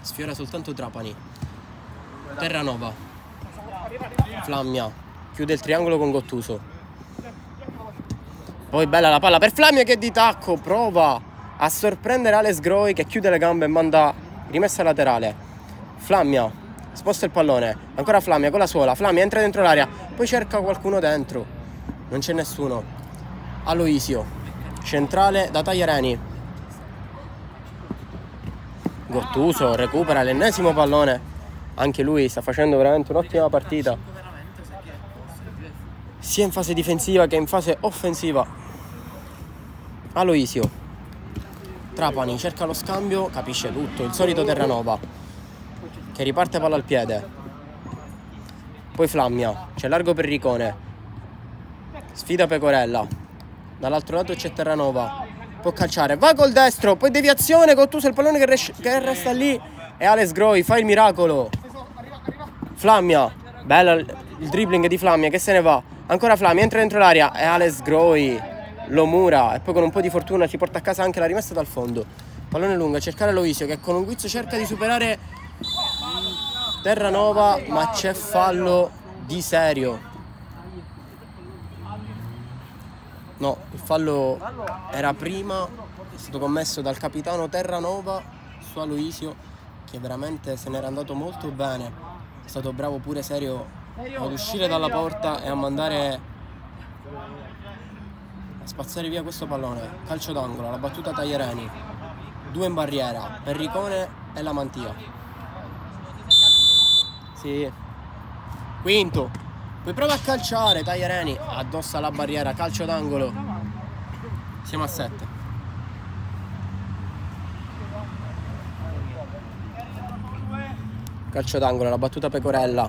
sfiora soltanto Trapani. Terranova. Flammia. Chiude il triangolo con Gottuso. Poi bella la palla per Flammia che di tacco prova a sorprendere Alex Groi che chiude le gambe e manda rimessa laterale. Flammia sposta il pallone, ancora Flammia con la suola, Flammia entra dentro l'area, poi cerca qualcuno dentro, non c'è nessuno. Aloisio, centrale da Tagliareni. Gottuso recupera l'ennesimo pallone, anche lui sta facendo veramente un'ottima partita, sia in fase difensiva che in fase offensiva. Aloisio, Trapani cerca lo scambio, capisce tutto, il solito Terranova che riparte palla al piede. Poi Flammia, c'è largo per Ricone. Sfida Pecorella. Dall'altro lato c'è Terranova. Può calciare, va col destro, poi deviazione, Cottuso il pallone che, che resta lì. E Alex Groi fa il miracolo. Flammia, bella il dribbling di Flammia che se ne va. Ancora Flammia, entra dentro l'area e Alex Groi lo mura e poi con un po' di fortuna ci porta a casa anche la rimessa dal fondo. Pallone lungo a cercare Loisio che con un guizzo cerca di superare Terranova ma c'è fallo di serio. No, il fallo era prima, è stato commesso dal capitano Terranova su Aloisio che veramente se n'era andato molto bene. È stato bravo pure serio ad uscire dalla porta e a mandare a spazzare via questo pallone. Calcio d'angolo, la battuta Tagliereni. Due in barriera, Perricone e la Mantia. Sì. Quinto. Poi prova a calciare, Tagliareni. Addossa la barriera, calcio d'angolo. Siamo a 7. Calcio d'angolo, la battuta Pecorella.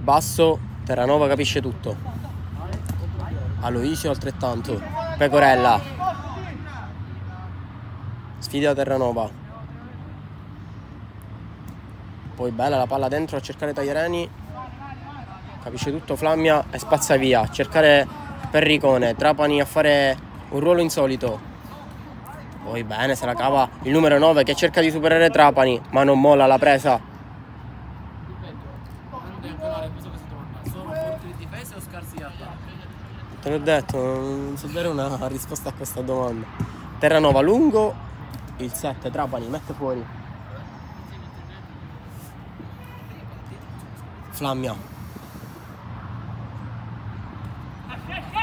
Basso, Terranova capisce tutto. Aloisio altrettanto. Pecorella. Sfida Terranova. Poi bella la palla dentro a cercare Tagliareni. Capisce tutto Flammia e spazza via. Cercare Perricone. Trapani a fare un ruolo insolito. Poi bene, se la cava il numero 9 che cerca di superare Trapani, ma non molla la presa. Te l'ho detto, non so dare una risposta a questa domanda. Terranova lungo, il 7 Trapani mette fuori. Flammia.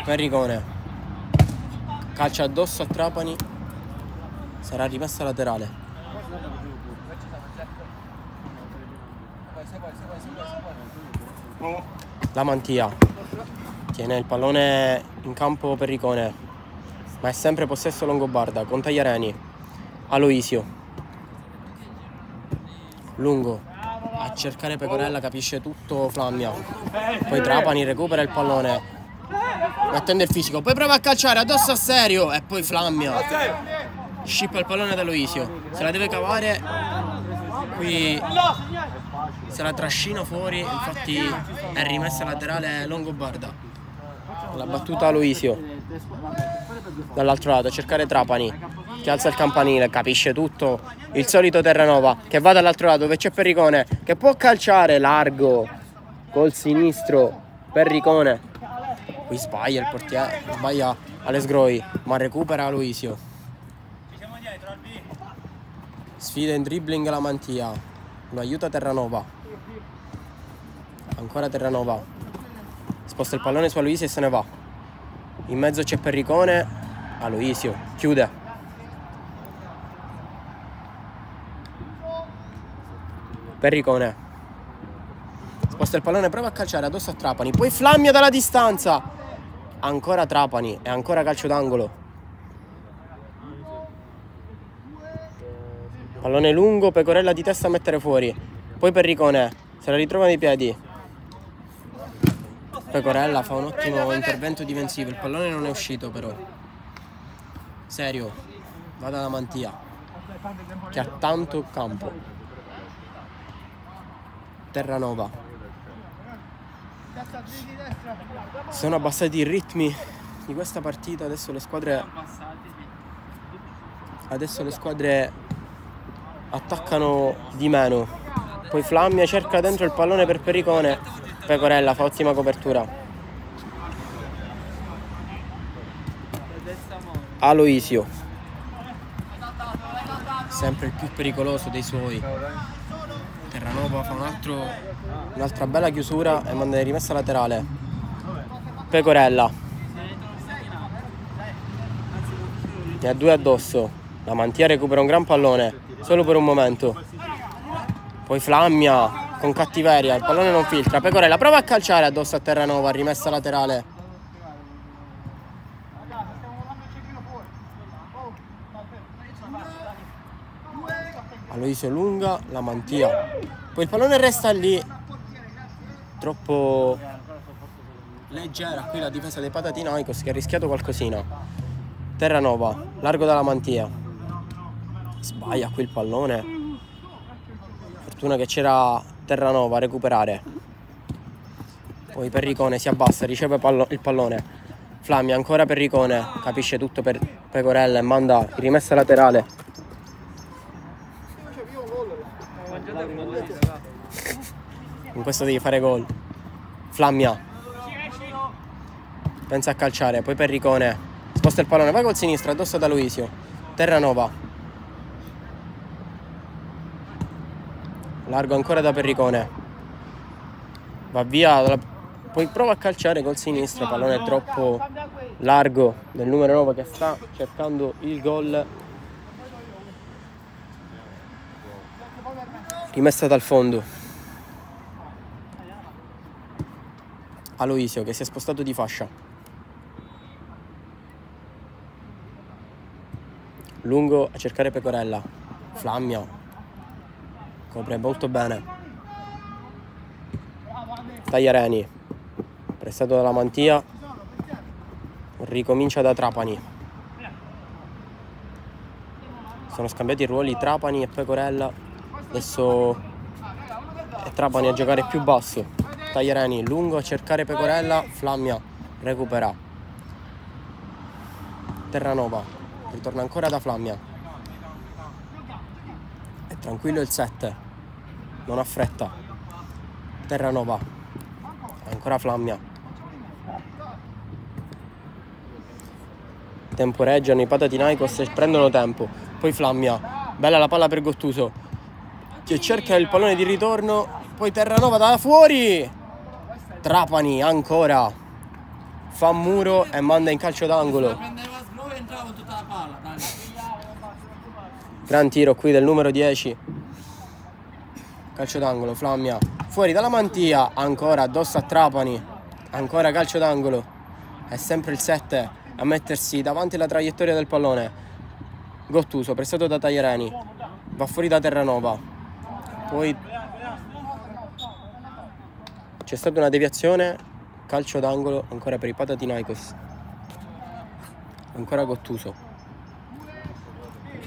Perricone. Calcia addosso a Trapani. Sarà rimessa laterale. La mantia. Tiene il pallone in campo Perricone. Ma è sempre possesso Longobarda con Tagliareni. Aloisio. Lungo. A cercare Pecorella capisce tutto Flammia. Poi Trapani recupera il pallone. Mettendo il fisico. Poi prova a calciare addosso a serio. E poi Flammia. Scippa il pallone da Aloisio. Se la deve cavare. Qui se la trascina fuori. Infatti è rimessa laterale Longobarda. La battuta Aloisio. Dall'altro lato a cercare Trapani che alza il campanile, capisce tutto. Il solito Terranova che va dall'altro lato dove c'è Perricone che può calciare largo col sinistro. Perricone. Qui sbaglia il portiere, sbaglia Alex Groi, ma recupera Aloisio. Sfida in dribbling la mantia. Lo aiuta Terranova. Ancora Terranova. Sposta il pallone su Aloisio e se ne va. In mezzo c'è Perricone. Aloisio chiude. Perricone. Sposta il pallone, prova a calciare addosso a Trapani. Poi Flammia dalla distanza. Ancora Trapani e ancora calcio d'angolo. Pallone lungo, Pecorella di testa a mettere fuori. Poi Perricone se la ritrova nei piedi. Pecorella fa un ottimo intervento difensivo. Il pallone non è uscito però. Serio, vada da Mantia. Che ha tanto campo. Terranova. Sono abbassati i ritmi di questa partita, adesso le squadre adesso le squadre attaccano di meno. Poi Flammia cerca dentro il pallone per Pericone. Pecorella fa ottima copertura. Aloisio. Sempre il più pericoloso dei suoi. Terranova fa un altro, un'altra bella chiusura e manda in rimessa laterale. Pecorella. Ne ha due addosso. La mantia recupera un gran pallone, solo per un momento. Poi Flammia con cattiveria, il pallone non filtra. Pecorella prova a calciare addosso a Terranova, rimessa laterale. Aloisio lunga, la mantia. Poi il pallone resta lì. Troppo leggera qui la difesa dei Patatinaicos che ha rischiato qualcosina. Terranova, largo dalla mantia. Sbaglia qui il pallone. Fortuna che c'era Terranova a recuperare. Poi Perricone si abbassa, riceve pallo- il pallone. Flammia ancora Perricone, capisce tutto per Pecorella e manda rimessa laterale. In questo devi fare gol. Flammia. Pensa a calciare, poi Perricone. Sposta il pallone, va col sinistro, addosso da Luisio. Terranova. Largo ancora da Perricone. Va via. dalla- Poi prova a calciare col sinistro, pallone troppo largo del numero 9 che sta cercando il gol. Rimessa dal fondo. Aloisio che si è spostato di fascia. Lungo a cercare Pecorella. Flammia. Copre molto bene. Tagliareni. Prestato dalla mantia. Ricomincia da Trapani. Sono scambiati i ruoli Trapani e Pecorella. Adesso è Trapani a giocare più basso. Tagliareni lungo a cercare Pecorella. Flammia recupera. Terranova ritorna ancora da Flammia. Tranquillo il 7. Non ha fretta. Terranova. Ancora Flammia. Temporeggiano i Patatinaicos e prendono tempo. Poi Flammia. Bella la palla per Gottuso. Che cerca il pallone di ritorno. Poi Terranova da fuori. Trapani ancora. Fa muro e manda in calcio d'angolo. Prendeva Sgrove e entrava con tutta la palla, dai. Gran tiro qui del numero 10. Calcio d'angolo, Flammia. Fuori dalla mantia, ancora addosso a Trapani. Ancora calcio d'angolo. È sempre il 7 a mettersi davanti alla traiettoria del pallone. Gottuso, prestato da Tagliareni. Va fuori da Terranova. Poi c'è stata una deviazione. Calcio d'angolo ancora per i Patatinaicos. Ancora Gottuso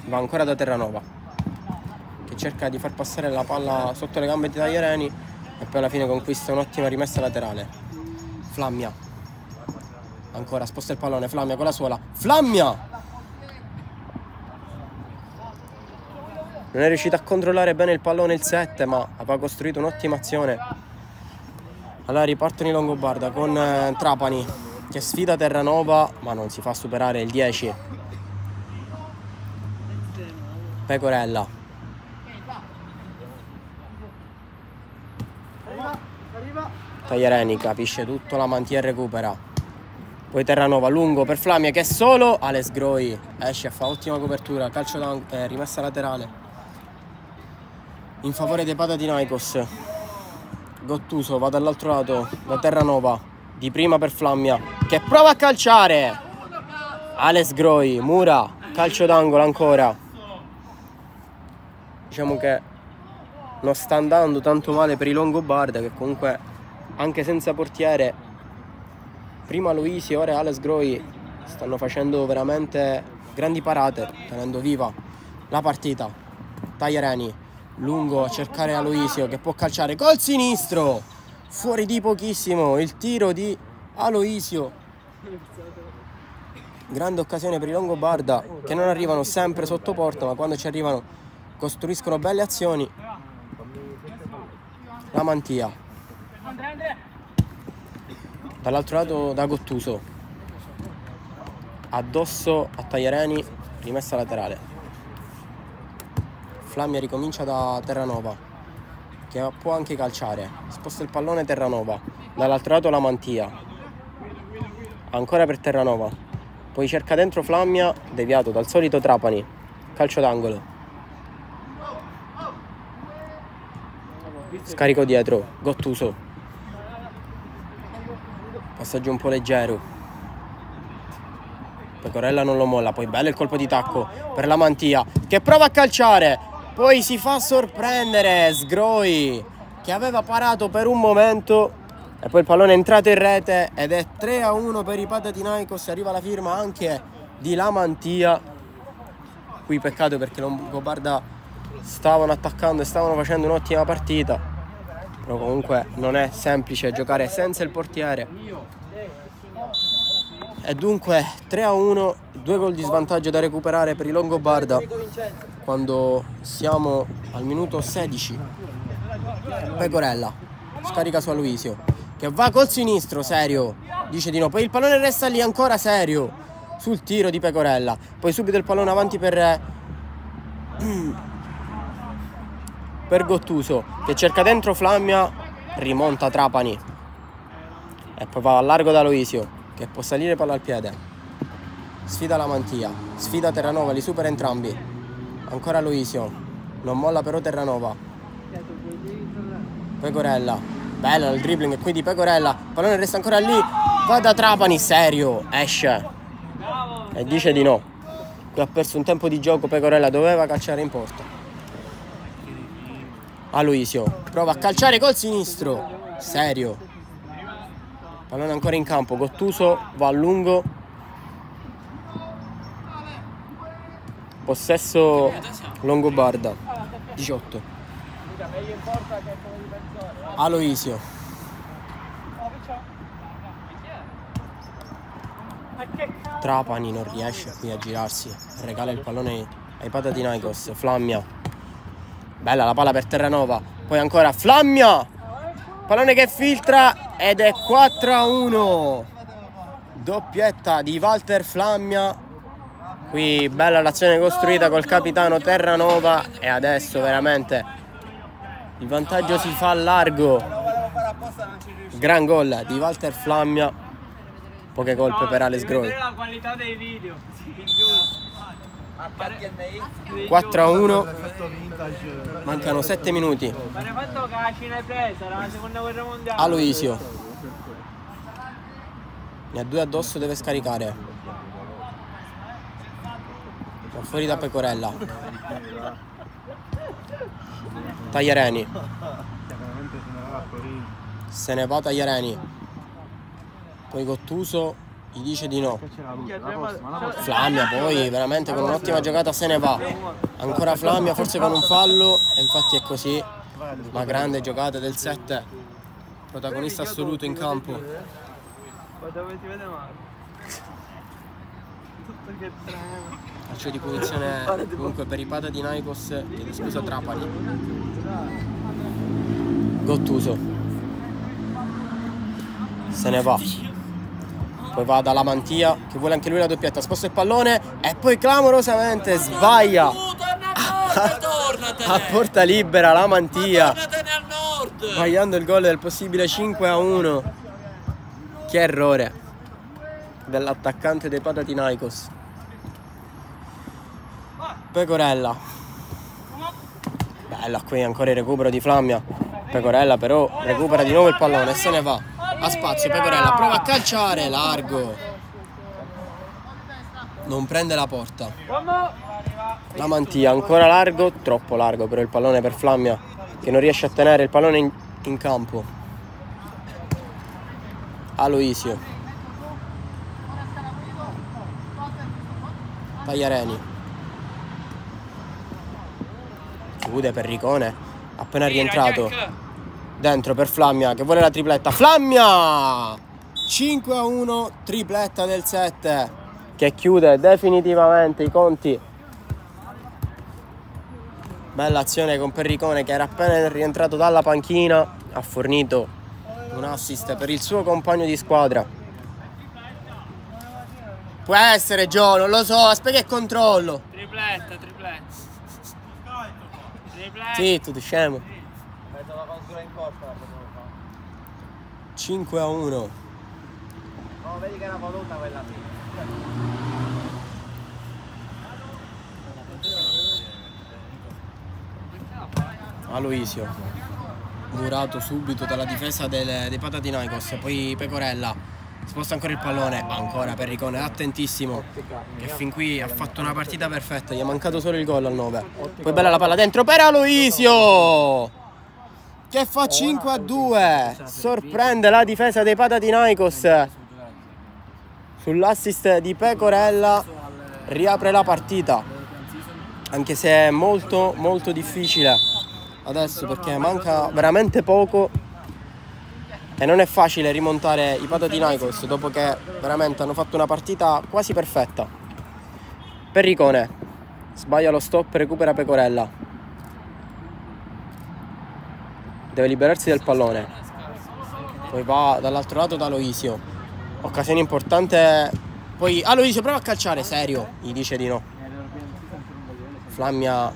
va ancora da Terranova che cerca di far passare la palla sotto le gambe di Tagliareni e poi alla fine conquista un'ottima rimessa laterale. Flammia. Ancora sposta il pallone Flammia con la suola Flammia! Non è riuscito a controllare bene il pallone il 7 ma aveva costruito un'ottima azione. Allora ripartono i Longobarda con eh, Trapani che sfida Terranova ma non si fa superare il 10 Pecorella. Tagliareni capisce tutto, la mantia e recupera. Poi Terranova lungo per Flamia che è solo. Alex Groi esce, fa ottima copertura, calcio da eh, rimessa laterale. In favore dei Patatinaicos. Gottuso va dall'altro lato, da Terranova. Di prima per Flammia che prova a calciare. Alex Groi, Mura, calcio d'angolo ancora diciamo che non sta andando tanto male per i Longobarda che comunque anche senza portiere prima Luisi e ora Alex Groi stanno facendo veramente grandi parate tenendo viva la partita. Tagliareni lungo a cercare Aloisio che può calciare col sinistro fuori di pochissimo il tiro di Aloisio grande occasione per i Longobarda che non arrivano sempre sotto porta ma quando ci arrivano costruiscono belle azioni. La mantia. Dall'altro lato da Gottuso. Addosso a Tagliareni, rimessa laterale. Flammia ricomincia da Terranova, che può anche calciare. Sposta il pallone Terranova. Dall'altro lato la mantia. Ancora per Terranova. Poi cerca dentro Flammia, deviato dal solito Trapani. Calcio d'angolo. Scarico dietro, Gottuso. Passaggio un po' leggero. Pecorella non lo molla, poi bello il colpo di tacco per la mantia che prova a calciare. Poi si fa sorprendere Sgroi che aveva parato per un momento e poi il pallone è entrato in rete ed è 3 a 1 per i Patatinaikos. Arriva la firma anche di Lamantia. Qui peccato perché Longobarda stavano attaccando e stavano facendo un'ottima partita però comunque non è semplice giocare senza il portiere. E dunque 3 a 1 due gol di svantaggio da recuperare per i Longobarda quando siamo al minuto 16 Pecorella scarica su Aloisio che va col sinistro serio. Dice di no. Poi il pallone resta lì ancora serio sul tiro di Pecorella. Poi subito il pallone avanti per per Gottuso che cerca dentro Flammia, rimonta Trapani e poi va a largo da Loisio che può salire palla al piede. Sfida la Mantia, sfida Terranova, li supera entrambi. Ancora Loisio, non molla però Terranova. Pecorella, bella il dribbling qui di Pecorella, pallone resta ancora lì, va da Trapani, serio, esce e dice di no. Qui ha perso un tempo di gioco Pecorella, doveva calciare in porta. Aloisio prova a calciare col sinistro. Serio. Pallone ancora in campo Gottuso va a lungo. Possesso Longobarda 18 Aloisio. Trapani non riesce qui a girarsi regala il pallone ai Patatinaikos Flammia Bella la palla per Terranova. Poi ancora Flammia. Pallone che filtra ed è 4 a 1. Doppietta di Walter Flammia. Qui bella l'azione costruita col capitano Terranova e adesso veramente il vantaggio si fa largo. Gran gol di Walter Flammia. Poche colpe per Alex Groi. 4 a 1 mancano 7 minuti. Aloisio. Ne ha due addosso deve scaricare. Va fuori da Pecorella. Tagliareni se ne va Tagliareni poi Gottuso gli dice di no. Flammia poi veramente con un'ottima giocata se ne va. Ancora Flammia forse con un fallo e infatti è così. Ma grande giocata del 7. Protagonista assoluto in campo. Calcio di punizione comunque per i pata di Naikos, chiedo scusa Trapani. Gottuso. Se ne va poi va dalla mantia che vuole anche lui la doppietta sposta il pallone e poi clamorosamente sbaglia. A porta libera la mantia. Sbagliando il gol del possibile 5 a 1 che errore dell'attaccante dei Patatinaikos Pecorella. Bella qui ancora il recupero di Flammia. Pecorella però recupera di nuovo il pallone e se ne va a spazio Pecorella prova a calciare largo. Non prende la porta. La mantia ancora largo troppo largo però il pallone per Flammia che non riesce a tenere il pallone in, in campo. Aloisio. Tagliareni. Chiude per Ricone appena rientrato dentro per Flammia che vuole la tripletta Flammia 5 a 1 tripletta del 7 che chiude definitivamente i conti Bella azione con Perricone che era appena rientrato dalla panchina, ha fornito un assist per il suo compagno di squadra. Può essere Gio, non lo so, aspetta che controllo. Tripletta, tripletta. Tripletta. Sì, tu scemo. La potevo fare. 5 a 1. No, vedi che era voluta quella lì. Aloisio. Murato subito dalla difesa del- dei Patadinaikos. Poi Pecorella. Sposta ancora il pallone. Ancora Perricone, attentissimo. Che fin qui ha fatto una partita perfetta. Gli è mancato solo il gol al 9. Poi bella la palla dentro per Aloisio. Che fa 5 a 2. Sorprende la difesa dei Patadinaikos. Sull'assist di Pecorella riapre la partita. Anche se è molto molto difficile adesso perché manca veramente poco e non è facile rimontare i Patadinaikos dopo che veramente hanno fatto una partita quasi perfetta. Perricone sbaglia lo stop, recupera Pecorella. Deve liberarsi del pallone. Poi va dall'altro lato da Aloisio. Occasione importante. Poi Aloisio prova a calciare, serio. Gli dice di no. Flammia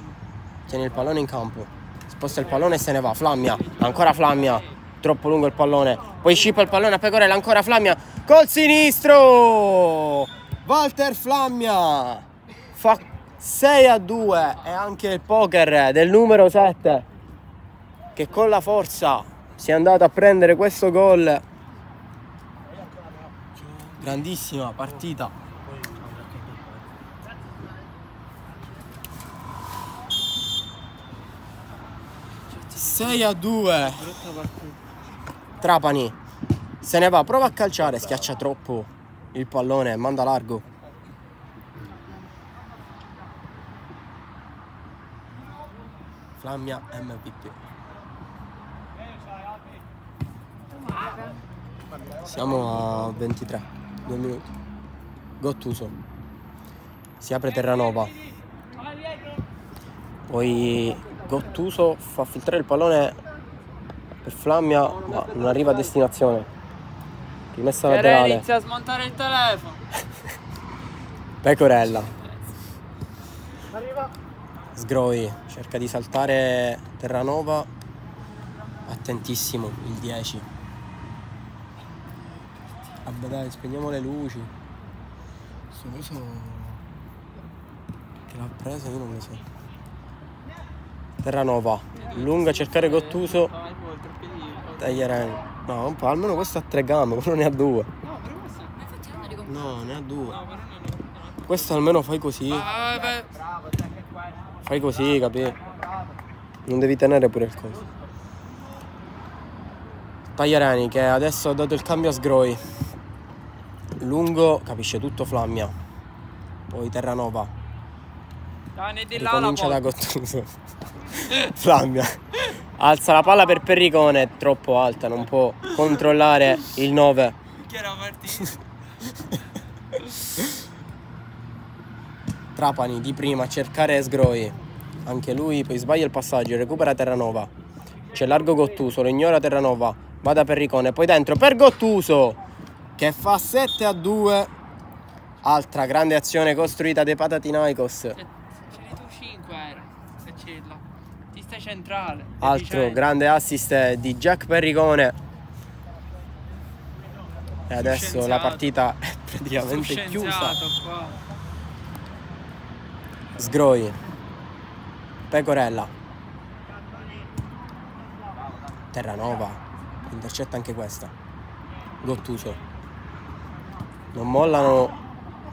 tiene il pallone in campo. Sposta il pallone e se ne va. Flammia. Ancora Flammia. Troppo lungo il pallone. Poi scippa il pallone a Pecorella. Ancora Flammia. Col sinistro. Walter Flammia. Fa 6 a 2. E anche il poker del numero 7. Che con la forza si è andato a prendere questo gol. Grandissima partita. Sei a 2. Trapani se ne va, prova a calciare, schiaccia troppo il pallone, manda largo. Flammia MVP. Siamo a 23, due minuti. Gottuso. Si apre Terranova. Poi Gottuso fa filtrare il pallone per Flammia, ma non arriva a destinazione. Rimessa laterale. inizia a smontare il telefono. Pecorella. Sgroi cerca di saltare Terranova. Attentissimo il 10. Vabbè dai, spegniamo le luci. Sto coso che l'ha preso io non lo so. Terranova. Lunga a cercare Gottuso. Tagliarani. No, un po', almeno questo ha tre gambe, quello ne ha due. No, questo... Ne ha due. Questo almeno fai così. Ah. Fai così, capi? Non devi tenere pure il coso. Tagliarani che adesso ha dato il cambio a Sgroi. Lungo, capisce tutto Flammia. Poi Terranova. Ricomincia da. Gottuso. Flammia. Alza la palla per Perricone, è troppo alta, non può controllare il 9. Che era partito. Trapani di prima a cercare Sgroi. Anche lui poi sbaglia il passaggio, recupera Terranova. C'è largo Gottuso, lo ignora Terranova. Va da Perricone, poi dentro per Gottuso che fa 7 a 2. Altra grande azione costruita dai Patatinaikos. Ce n'hai tu 5 era. Se ce l'ha. Ti stai centrale. Altro grande assist di Jack Perricone. E adesso la partita è praticamente chiusa. qua. Sgroi. Pecorella. Terranova. Intercetta anche questa. Gottuso. Non mollano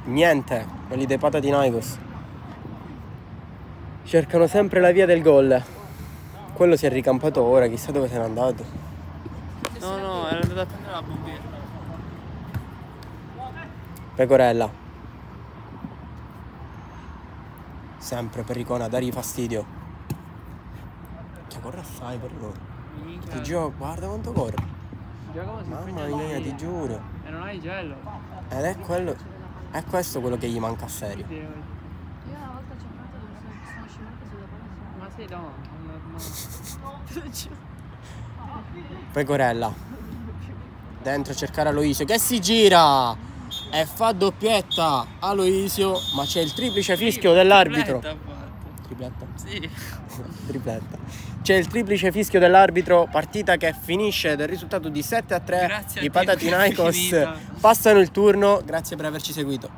niente quelli dei Patadinaikos. Cercano sempre la via del gol. Quello si è ricampato ora, chissà dove se n'è andato. No, no, era andato a prendere la bombiera. Pecorella. Sempre Perricone a dargli fastidio. Che corre assai Perricone. Minchia. Ti giuro, guarda quanto corre. Mamma mia, ti giuro. E non hai gelo. Ed è quello. È questo quello che gli manca a serio. Sì, Io una volta ci ho provato dove sono, scivolato sulla palla. Ma Sì, no. Pecorella. Dentro a cercare Aloisio che si gira e fa doppietta Aloisio, ma c'è il triplice fischio dell'arbitro. Fatto. Tripletta? Sì. Tripletta. C'è il triplice fischio dell'arbitro, partita che finisce del risultato di 7 a 3. Grazie I Patatinaikos finita. passano il turno. Grazie per averci seguito.